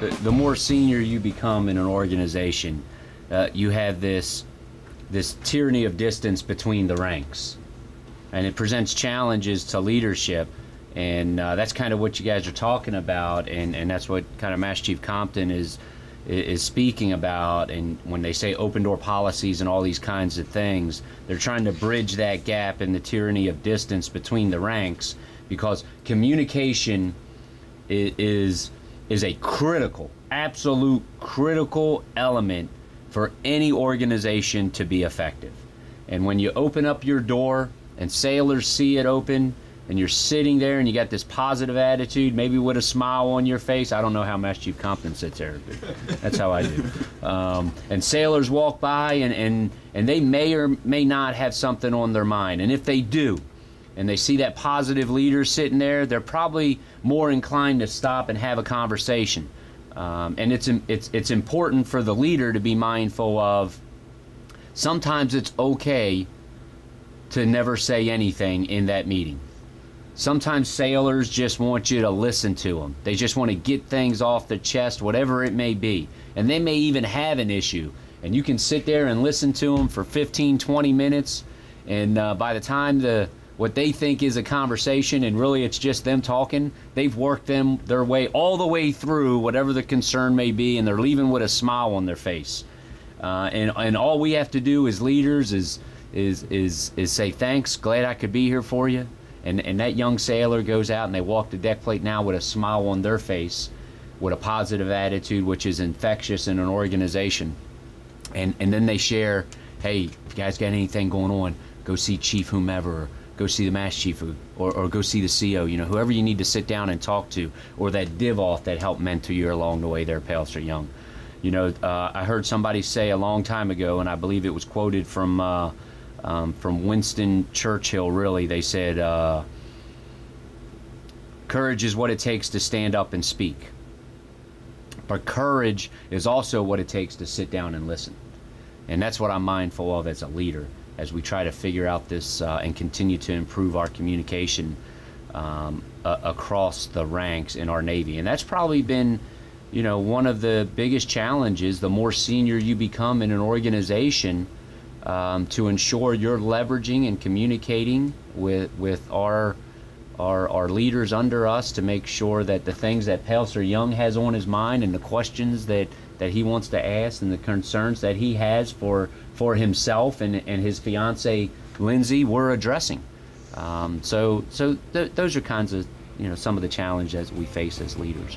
the, more senior you become in an organization, uh, you have this this tyranny of distance between the ranks, and it presents challenges to leadership. And uh, that's kind of what you guys are talking about, and, and that's what kind of Master Chief Compton is is speaking about. And when they say open door policies and all these kinds of things, they're trying to bridge that gap in the tyranny of distance between the ranks, because communication is is a critical, absolute critical element for any organization to be effective. And when you open up your door and sailors see it open and you're sitting there and you got this positive attitude, maybe with a smile on your face. I don't know how Master Chief Compton sits there, but that's how I do. Um, and sailors walk by and, and, and they may or may not have something on their mind. And if they do, and they see that positive leader sitting there, they're probably more inclined to stop and have a conversation. Um, and it's, it's, it's important for the leader to be mindful of sometimes it's okay to never say anything in that meeting. Sometimes sailors just want you to listen to them. They just want to get things off their chest, whatever it may be. And they may even have an issue. And you can sit there and listen to them for 15, 20 minutes. And uh, by the time the what they think is a conversation and really it's just them talking. They've worked them their way all the way through whatever the concern may be and they're leaving with a smile on their face. Uh, and, and all we have to do as leaders is is is is say thanks glad i could be here for you. And and that young sailor goes out and they walk the deck plate now with a smile on their face with a positive attitude which is infectious in an organization. And and then they share hey you guys got anything going on? Go see chief whomever go see the mass chief or, or go see the CO, you know, whoever you need to sit down and talk to, or that div off that helped mentor you along the way there, Palliser Young. You know, uh, I heard somebody say a long time ago, and I believe it was quoted from uh, um, from Winston Churchill. Really, they said, uh, "Courage is what it takes to stand up and speak, but courage is also what it takes to sit down and listen." And that's what I'm mindful of as a leader as we try to figure out this uh, and continue to improve our communication um, across the ranks in our Navy. And that's probably been, you know, one of the biggest challenges the more senior you become in an organization um, to ensure you're leveraging and communicating with, with our, our, our leaders under us to make sure that the things that Palliser Young has on his mind and the questions that that he wants to ask and the concerns that he has for for himself and, and his fiance Lindsay we're addressing. Um, so so th- those are kinds of you know some of the challenges we face as leaders.